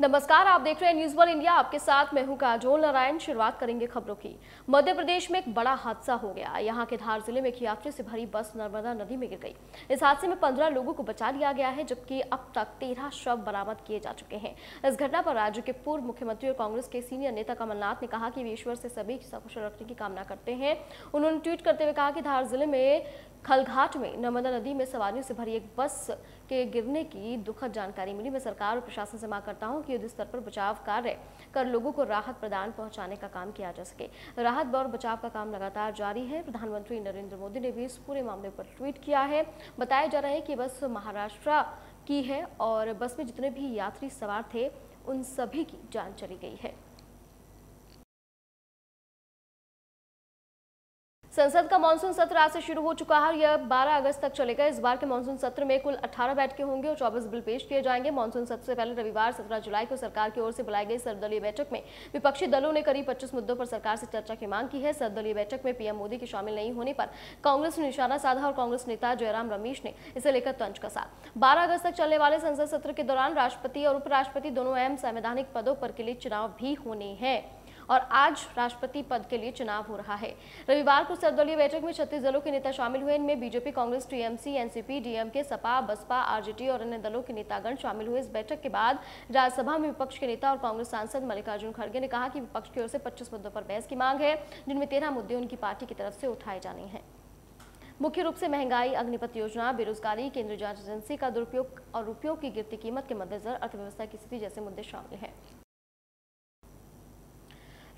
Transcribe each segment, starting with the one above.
नमस्कार, आप देख रहे हैं न्यूज़ वन इंडिया आपके साथ मैं हूँ काजोल नारायण। शुरुआत करेंगे खबरों की। मध्य प्रदेश में एक बड़ा हादसा हो गया। यहाँ के धार ज़िले में एक यात्री से भरी बस नर्मदा नदी में गिर गई। इस हादसे में पंद्रह लोगों को बचा लिया गया है, जबकि अब तक तेरह शव बरामद किए जा चुके हैं। इस घटना पर राज्य के पूर्व मुख्यमंत्री और कांग्रेस के सीनियर नेता कमलनाथ ने कहा कि वे ईश्वर से सभी सकुशल रखने की कामना करते हैं। उन्होंने ट्वीट करते हुए कहा कि धार ज़िले में खलघाट में नर्मदा नदी में सवारियों से भरी एक बस के गिरने की दुखद जानकारी मिली। मैं सरकार और प्रशासन से मांग करता हूँ कि युद्ध स्तर पर बचाव कार्य कर लोगों को राहत प्रदान पहुँचाने का काम किया जा सके। राहत और बचाव का काम लगातार जारी है। प्रधानमंत्री नरेंद्र मोदी ने भी इस पूरे मामले पर ट्वीट किया है। बताया जा रहा है कि बस महाराष्ट्र की है और बस में जितने भी यात्री सवार थे, उन सभी की जान चली गई है। संसद का मानसून सत्र आज से शुरू हो चुका है यह 12 अगस्त तक चलेगा। इस बार के मानसून सत्र में कुल 18 बैठकें होंगे और 24 बिल पेश किए जाएँगे। मानसून सत्र से पहले रविवार 17 जुलाई को सरकार की ओर से बुलाई गई सर्वदलीय बैठक में विपक्षी दलों ने करीब 25 मुद्दों पर सरकार से चर्चा की मांग की है। सर्वदलीय बैठक में पीएम मोदी के शामिल नहीं होने पर कांग्रेस ने निशाना साधा और कांग्रेस नेता जयराम रमेश ने इसे लेकर तंज कसा। बारह अगस्त तक चलने वाले संसद सत्र के दौरान राष्ट्रपति और उपराष्ट्रपति दोनों अहम संवैधानिक पदों पर के लिए चुनाव भी होने हैं। और आज राष्ट्रपति पद के लिए चुनाव हो रहा है। रविवार को सर्वदलीय बैठक में छत्तीस दलों के नेता शामिल हुए। इनमें BJP, Congress, TMC, NCP, DMK, Sapa, Basapa, RJD और अन्य दलों के नेतागण शामिल हुए। इस बैठक के बाद राज्यसभा में विपक्ष के नेता और कांग्रेस सांसद मल्लिकार्जुन खड़गे ने कहा कि विपक्ष की ओर से पच्चीस मुद्दों पर बहस की मांग है, जिनमें तेरह मुद्दे उनकी पार्टी की तरफ़ से उठाए जाने हैं। मुख्य रूप से महँगाई, अग्निपथ योजना, बेरोजगारी, केंद्रीय जाँच एजेंसी का दुरुपयोग और रुपयों की गिरती कीमत के मद्देनजर अर्थव्यवस्था की स्थिति जैसे मुद्दे शामिल हैं।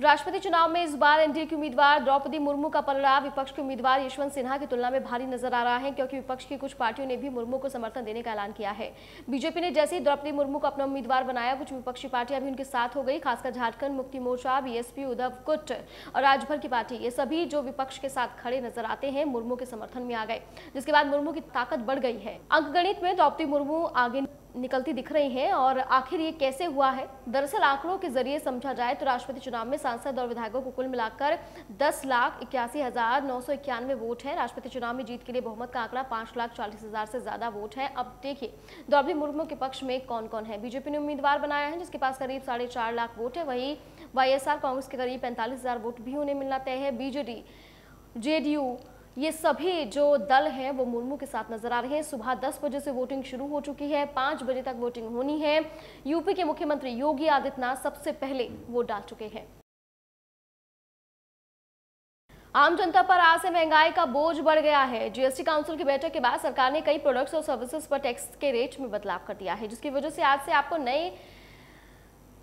राष्ट्रपति चुनाव में इस बार एनडीए की उम्मीदवार द्रौपदी मुर्मू का पलड़ा, विपक्ष के उम्मीदवार यशवंत सिन्हा की तुलना में भारी नज़र आ रहा है क्योंकि विपक्ष की कुछ पार्टियों ने भी मुर्मू को समर्थन देने का ऐलान किया है। बीजेपी ने जैसे ही द्रौपदी मुर्मू को अपना उम्मीदवार बनाया, कुछ विपक्षी पार्टियाँ भी उनके साथ हो गई, खासकर झारखंड, मुक्ति मोर्चा, बीएसपी, उद्धव कुट और राजभर की पार्टी। ये सभी जो विपक्ष के साथ खड़े नज़र आते हैं, मुर्मू के समर्थन में आ गए, जिसके बाद मुर्मू की ताकत बढ़ गई है। अंकगणित में द्रौपदी मुर्मू आगे निकलती दिख रही हैं और आखिर ये कैसे हुआ है? दरअसल आंकड़ों के ज़रिए समझा जाए तो राष्ट्रपति चुनाव में सांसद और विधायकों को कुल मिलाकर दस लाख इक्यासी हज़ार नौ सौ इक्यानवे वोट है। राष्ट्रपति चुनाव में जीत के लिए बहुमत का आंकड़ा पाँच लाख चालीस हज़ार से ज़्यादा वोट है। अब देखिए, द्रौपदी मुर्मू के पक्ष में कौन कौन है? बीजेपी ने उम्मीदवार बनाया है जिसके पास करीब साढ़े चार लाख वोट है। वही वाई कांग्रेस के करीब पैंतालीस हज़ार वोट भी उन्हें मिलना तय है। बीजेडी, जेडीयू ये सभी जो दल हैं, वो मुर्मू के साथ नज़र आ रहे हैं। सुबह 10 बजे से वोटिंग शुरू हो चुकी है। 5 बजे तक वोटिंग होनी है। यूपी के मुख्यमंत्री योगी आदित्यनाथ सबसे पहले वोट डाल चुके हैं। आम जनता पर आज से महँगाई का बोझ बढ़ गया है। जीएसटी काउंसिल की बैठक के बाद सरकार ने कई प्रोडक्ट्स और सर्विसेज़ पर टैक्स के रेट में बदलाव कर दिया है, जिसकी वजह से आज से आपको नए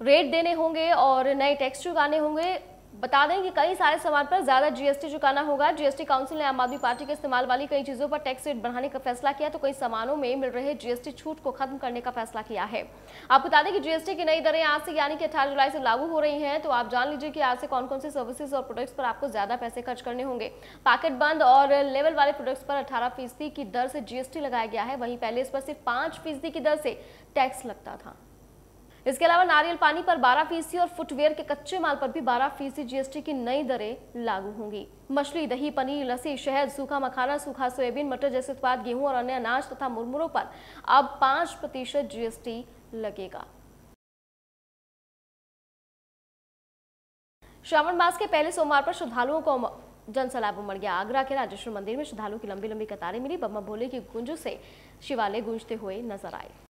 रेट देने होंगे और नए टैक्स चुकाने होंगे। बता दें कि कई सारे सामान पर ज़्यादा जीएसटी चुकाना होगा। जीएसटी काउंसिल ने आम आदमी पार्टी के इस्तेमाल वाली कई चीज़ों पर टैक्स रेट बढ़ाने का फैसला किया तो कई सामानों में मिल रहे जीएसटी छूट को खत्म करने का फैसला किया है। आप बता दें कि जीएसटी की नई दरें आज से यानी कि अठारह जुलाई से लागू हो रही हैं तो आप जान लीजिए कि आज से कौन कौन से सर्विसेज़ और प्रोडक्ट्स पर आपको ज़्यादा पैसे खर्च करने होंगे। पैकेट बंद और लेवल वाले प्रोडक्ट्स पर अठारह की दर से जीएसटी लगाया गया है। वहीं पहले इस पर सिर्फ़ पाँच की दर से टैक्स लगता था। इसके अलावा नारियल पानी पर 12 फ़ीसदी और फुटवेयर के कच्चे माल पर भी 12 फ़ीसदी जीएसटी की नई दरें लागू होंगी। मछली, दही, पनीर, लस्सी, शहद, सूखा मखाना, सूखा सोयाबीन, मटर जैसे उत्पाद, गेहूँ और अन्य अनाज तथा मुरमुरों पर अब पाँच प्रतिशत जीएसटी लगेगा। श्रावण मास के पहले सोमवार पर श्रद्धालुओं को जनसैलाब उमड़ गया। आगरा के राजेश्वर मंदिर में श्रद्धालुओं की लंबी लंबी कतारें मिली। बम्मा भोले की गुंज से शिवालय गूंजते हुए नज़र आए।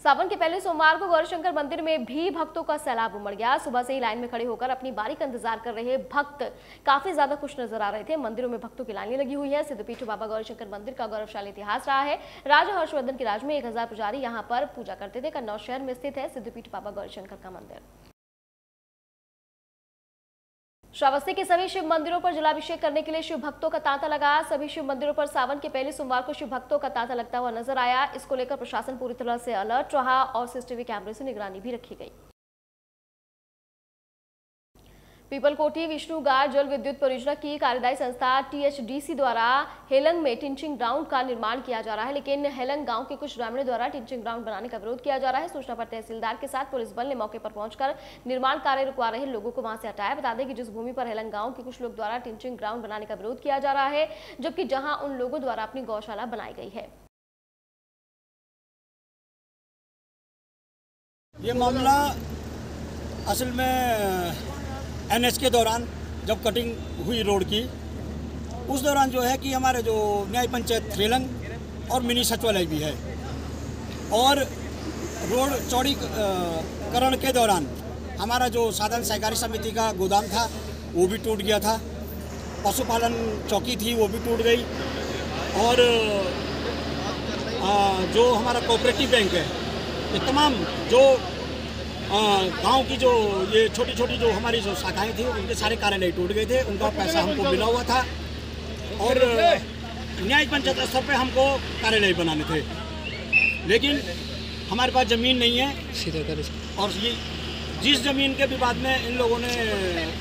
सावन के पहले सोमवार को गौरीशंकर मंदिर में भी भक्तों का सैलाब उमड़ गया। सुबह से ही लाइन में खड़े होकर अपनी बारी का इंतज़ार कर रहे भक्त काफ़ी ज़्यादा खुश नज़र आ रहे थे। मंदिरों में भक्तों की लाइनें लगी हुई है। सिद्धपीठ बाबा गौरशंकर मंदिर का गौरवशाली इतिहास रहा है। राजा हर्षवर्धन के राज में एक हज़ार पुजारी यहाँ पर पूजा करते थे। कन्नौज शहर में स्थित है सिद्धपीठ बाबा गौरशंकर का मंदिर। श्रावस्ती के सभी शिव मंदिरों पर जलाभिषेक करने के लिए शिव भक्तों का तांता लगा। सभी शिव मंदिरों पर सावन के पहले सोमवार को शिव भक्तों का तांता लगता हुआ नज़र आया। इसको लेकर प्रशासन पूरी तरह से अलर्ट रहा और सीसीटीवी कैमरे से निगरानी भी रखी गई। पीपलकोटी विष्णुगार जल विद्युत परियोजना की कार्यदायी संस्था टीएचडीसी द्वारा हेलंग में टिंचिंग ग्राउंड का निर्माण किया जा रहा है, लेकिन हेलंग गाँव के कुछ ग्रामीणों द्वारा टिंचिंग ग्राउंड बनाने का विरोध किया जा रहा है। सूचना पर तहसीलदार के साथ पुलिस बल ने मौके पर पहुंचकर निर्माण कार्य रुकवा रहे लोगों को वहाँ से हटाया। बता दें कि जिस भूमि पर हेलंग गाँव के कुछ लोग द्वारा टिंचिंग ग्राउंड बनाने का विरोध किया जा रहा है, जबकि जहाँ उन लोगों द्वारा अपनी गौशाला बनाई गई है। ये मामला असल में एन के दौरान जब कटिंग हुई रोड की, उस दौरान जो है कि हमारे जो न्याय पंचायत थ्रेलंग और मिनी सचिवालय भी है। और रोड चौड़ीकरण के दौरान हमारा जो साधन सहकारी समिति का गोदाम था, वो भी टूट गया था। पशुपालन चौकी थी, वो भी टूट गई। और जो हमारा कोऑपरेटिव बैंक है, ये तमाम जो गाँव की जो ये छोटी छोटी जो हमारी जो शाखाएँ थी उनके सारे कार्यालय टूट गए थे उनका पैसा हमको मिला हुआ था। और न्याय पंचायत स्तर पर हमको कार्यालय बनाने थे। लेकिन हमारे पास ज़मीन नहीं है। और ये जिस ज़मीन के विवाद में इन लोगों ने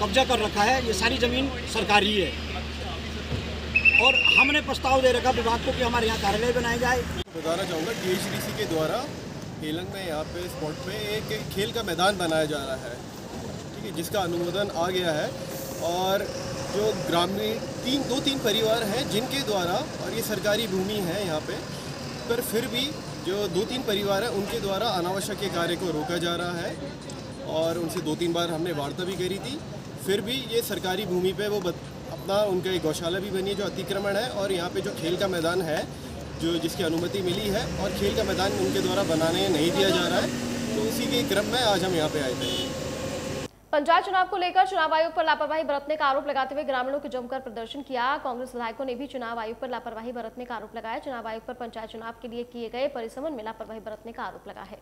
कब्जा कर रखा है ये सारी ज़मीन सरकारी है। और हमने प्रस्ताव दे रखा विभाग को कि हमारे यहाँ कार्यालय बनाए जाए। बताना चाहूँगा डी के द्वारा केलंग में यहाँ पे स्पॉट पे एक खेल का मैदान बनाया जा रहा है। ठीक है, जिसका अनुमोदन आ गया है। और जो ग्रामीण, तीन, दो, तीन परिवार हैं जिनके द्वारा, और ये सरकारी भूमि है यहाँ पे, पर फिर भी जो दो, तीन परिवार हैं, उनके द्वारा अनावश्यक के कार्य को रोका जा रहा है। और उनसे दो, तीन बार हमने वार्ता भी करी थी। फिर भी ये सरकारी भूमि पे वो अपना उनका एक गौशाला भी बनी है जो अतिक्रमण है, और यहाँ पे जो खेल का मैदान है जो जिसकी अनुमति मिली है और खेल का मैदान उनके द्वारा बनाने नहीं दिया जा रहा है तो उसी के क्रम में आज हम यहाँ पे आए थे। पंचायत चुनाव को लेकर चुनाव आयोग पर लापरवाही बरतने का आरोप लगाते हुए ग्रामीणों के जमकर प्रदर्शन किया। कांग्रेस विधायकों ने भी चुनाव आयोग पर लापरवाही बरतने का आरोप लगाया। चुनाव आयोग पर पंचायत चुनाव के लिए किए गए परिसमन में लापरवाही बरतने का आरोप लगा है।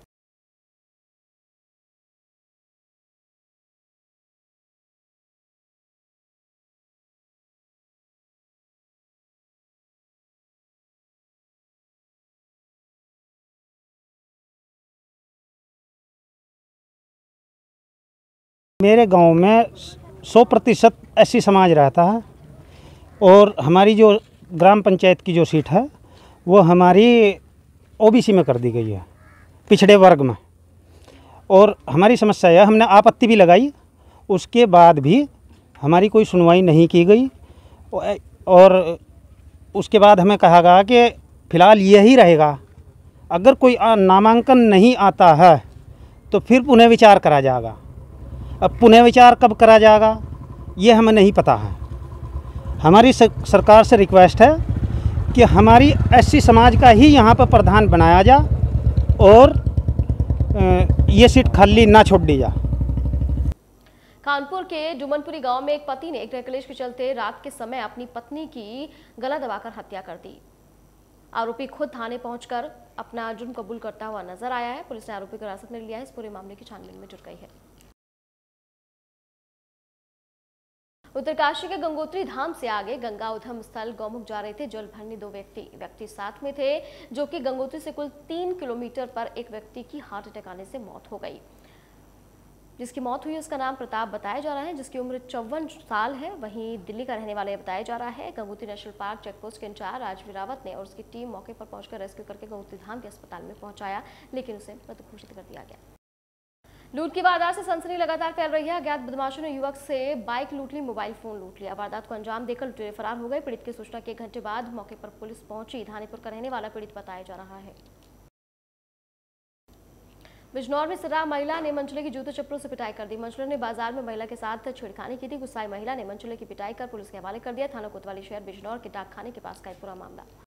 मेरे गाँव में सौ प्रतिशत ऐसी समाज रहता है और हमारी जो ग्राम पंचायत की जो सीट है, वो हमारी ओबीसी में कर दी गई है, पिछड़े वर्ग में। और हमारी समस्या है हमने आपत्ति भी लगाई, उसके बाद भी हमारी कोई सुनवाई नहीं की गई। और उसके बाद हमें कहा गया कि फ़िलहाल यही रहेगा। अगर कोई नामांकन नहीं आता है तो फिर पुनः विचार करा जाएगा। अब पुनः विचार कब करा जाएगा, ये हमें नहीं पता है। हमारी सरकार से रिक्वेस्ट है कि हमारी एससी समाज का ही यहाँ पर प्रधान बनाया जा और ये सीट खाली ना छोड़ दी जा। कानपुर के डुमनपुरी गाँव में एक पति ने एक नेकलेश के चलते रात के समय अपनी पत्नी की गला दबाकर हत्या कर दी। आरोपी खुद थाने पहुंचकर अपना जुर्म कबूल करता हुआ नज़र आया है। पुलिस ने आरोपी को हिरासत में लिया है। इस पूरे मामले की छानबीन में जुट गई है। उत्तरकाशी के गंगोत्री धाम से आगे गंगा उधम स्थल गौमुख जा रहे थे। जल भरने दो व्यक्ति व्यक्ति साथ में थे, जो कि गंगोत्री से कुल तीन किलोमीटर पर एक व्यक्ति की हार्ट अटैक आने से मौत हो गई। जिसकी मौत हुई, उसका नाम प्रताप बताया जा रहा है, जिसकी उम्र चौवन साल है। वहीं दिल्ली का रहने वाले बताया जा रहा है, गंगोत्री नेशनल पार्क चेकपोस्ट के इंचार्ज राजवीर रावत ने और उसकी टीम मौके पर पहुंचकर रेस्क्यू करके गंगोत्री धाम के अस्पताल में पहुँचाया, लेकिन उसे मृत घोषित कर दिया गया। लूट की वारदात से सनसनी लगातार फैल रही है। अज्ञात बदमाशों ने युवक से बाइक लूट ली, मोबाइल फ़ोन लूट लिया। वारदात को अंजाम देकर लुटेरे फरार हो गए। पीड़ित की सूचना के घंटे बाद मौके पर पुलिस पहुँची। थानेपुर का रहने वाला पीड़ित बताया जा रहा है। बिजनौर में सरा महिला ने मंचले की जूते चप्पलों से पिटाई कर दी। मंचले ने बाज़ार में महिला के साथ छेड़खानी की थी। गुस्साई महिला ने मंचले की पिटाई कर पुलिस के हवाले कर दिया। थाना कोतवाली शहर बिजनौर के डाक खाने के पास का एक पूरा मामला।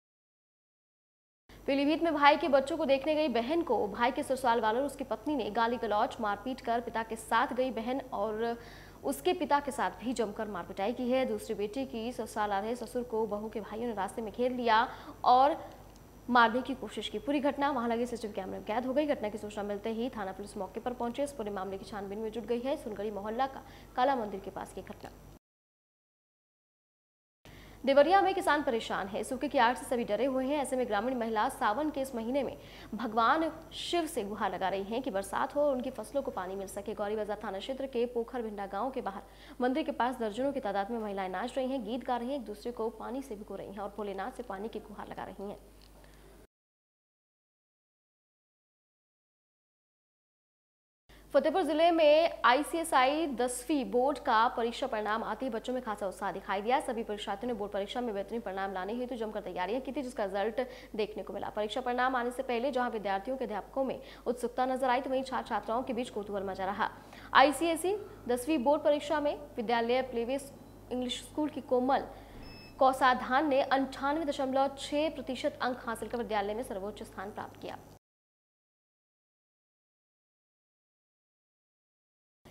पीलीभीत में भाई के बच्चों को देखने गई बहन को। भाई के ससुराल वालों उसकी पत्नी ने गाली गलौच मारपीट कर पिता के साथ गई बहन और उसके पिता के साथ भी जमकर मारपिटाई की है। दूसरी बेटी की ससुराल आ रहे ससुर को बहू के भाइयों ने रास्ते में घेर लिया और मारने की कोशिश की। पूरी घटना वहाँ लगे सीसीटीवी कैमरे में कैद हो गई। घटना की सूचना मिलते ही थाना पुलिस मौके पर पहुँचे। इस पूरे मामले की छानबीन में जुट गई है। सुनगढ़ी मोहल्ला का काला मंदिर के पास की घटना। देवरिया में किसान परेशान है। सूखे की आड़ से सभी डरे हुए हैं। ऐसे में ग्रामीण महिला सावन के इस महीने में भगवान शिव से गुहार लगा रही हैं कि बरसात हो और उनकी फ़सलों को पानी मिल सके। गौरी बाज़ार थाना क्षेत्र के पोखर भिंडा गाँव के बाहर मंदिर के पास दर्जनों की तादाद में महिलाएँ नाच रही हैं, गीत गा रही हैं, एक दूसरे को पानी से भिगो रही हैं और भोलेनाथ से पानी की गुहार लगा रही हैं। फतेहपुर ज़िले में आईसीएसआई दसवीं बोर्ड का परीक्षा परिणाम आते ही बच्चों में खासा उत्साह दिखाई दिया। सभी परीक्षार्थियों ने बोर्ड परीक्षा में बेहतरीन परिणाम लाने हेतु तो जमकर तैयारियाँ की थी, जिसका रिज़ल्ट देखने को मिला। परीक्षा परिणाम आने से पहले जहाँ विद्यार्थियों के अध्यापकों में उत्सुकता नज़र आई तो वहीं छात्र छात्राओं के बीच कौतूहल मचा रहा। आईसीएसई दसवीं बोर्ड परीक्षा में विद्यालय प्लेवे इंग्लिश स्कूल की कोमल कौसाधान ने अंठानवे प्रतिशत अंक हासिल कर विद्यालय में सर्वोच्च स्थान प्राप्त किया।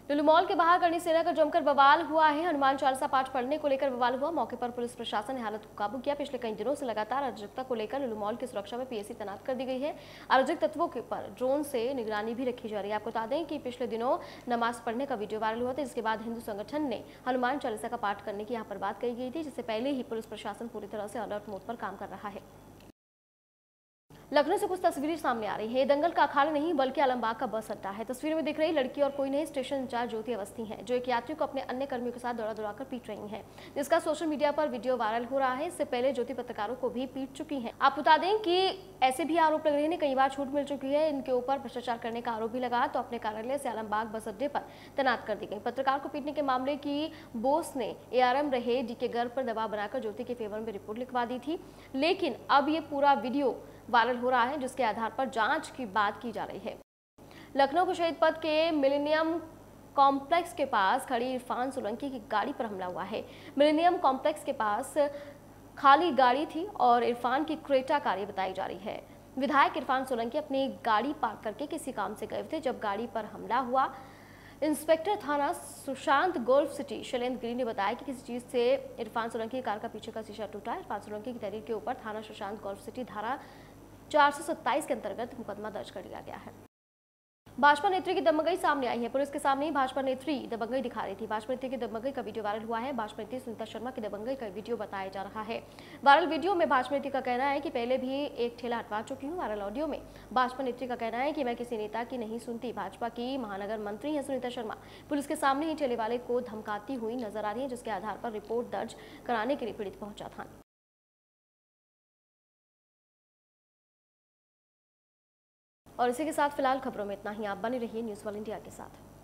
लुलू मॉल के बाहर करनी सेना का जमकर बवाल हुआ है। हनुमान चालीसा पाठ पढ़ने को लेकर बवाल हुआ। मौके पर पुलिस प्रशासन ने हालत को काबू किया। पिछले कई दिनों से लगातार अराजकता को लेकर लुलू मॉल की सुरक्षा में पीएससी तैनात कर दी गई है। अराजक तत्वों के पर ड्रोन से निगरानी भी रखी जा रही है। आपको बता दें कि पिछले दिनों नमाज़ पढ़ने का वीडियो वायरल हुआ था। जिसके बाद हिंदू संगठन ने हनुमान चालीसा का पाठ करने की यहाँ पर बात कही गई थी, जिससे पहले ही पुलिस प्रशासन पूरी तरह से अलर्ट मोड पर काम कर रहा है। लखनऊ से कुछ तस्वीरें सामने आ रही है। दंगल का अखाड़ा नहीं, बल्कि आलमबाग का बस अड्डा है। तस्वीर में दिख रही लड़की और कोई नहीं, स्टेशन इंचार्ज ज्योति अवस्थी है, जो एक यात्री को अपने अन्य कर्मियों के साथ दौड़ा दौड़ाकर पीट रही है। जिसका सोशल मीडिया पर वीडियो वायरल हो रहा है। इससे पहले ज्योति पत्रकारों को भी पीट चुकी है। आप बता दें कि ऐसे भी आरोप लग रहे हैं कई बार छूट मिल चुकी है। इनके ऊपर भ्रष्टाचार करने का आरोप भी लगा तो अपने कार्यालय से आलमबाग बस अड्डे पर तैनात कर दी गई। पत्रकार को पीटने के मामले की बोस ने एआरएम रहे डी के पर दबाव बनाकर ज्योति के फेवर में रिपोर्ट लिखवा दी थी। लेकिन अब ये पूरा वीडियो वायरल हो रहा है, जिसके आधार पर जाँच की बात की जा रही है। लखनऊ के शहीद पथ के मिलेनियम कॉम्प्लेक्स के पास खड़ी इरफान सोलंकी की गाड़ी पर हमला हुआ है। मिलेनियम कॉम्प्लेक्स के पास खाली गाड़ी थी और इरफान की क्रेटा कार बताई जा रही है। विधायक इरफान सोलंकी अपनी गाड़ी पार्क करके किसी काम से गए थे, जब गाड़ी पर हमला हुआ। इंस्पेक्टर थाना सुशांत गोल्फ सिटी, शैलेंद्र गिरी ने बताया कि किसी चीज़ से इरफान सोलंकी कार का पीछे का शीशा टूटा। इरफान सोलंकी की तहरीर के ऊपर थाना सुशांत गोल्फ सिटी धारा चार सौ सत्ताईस के अंतर्गत मुकदमा दर्ज कर लिया गया है। भाजपा नेत्री की दबंगई सामने आई है। पुलिस के सामने ही भाजपा नेत्री दबंगई दिखा रही थी। भाजपा नेत्री की दबंगई का वीडियो वायरल हुआ है। भाजपा नेत्री सुनीता शर्मा की दबंगई का वीडियो बताया जा रहा है। वायरल वीडियो में भाजपा नेत्री का कहना है कि पहले भी एक ठेला हटवा चुकी हूँ। वायरल ऑडियो में भाजपा नेत्री का कहना है कि मैं किसी नेता की नहीं सुनती। भाजपा की महानगर मंत्री है सुनीता शर्मा। पुलिस के सामने ही ठेले वाले को धमकाती हुई नज़र आ रही है, जिसके आधार पर रिपोर्ट दर्ज कराने के लिए पीड़ित पहुँचा था। और इसी के साथ फ़िलहाल खबरों में इतना ही। आप बने रहिए न्यूज़ वाल इंडिया के साथ।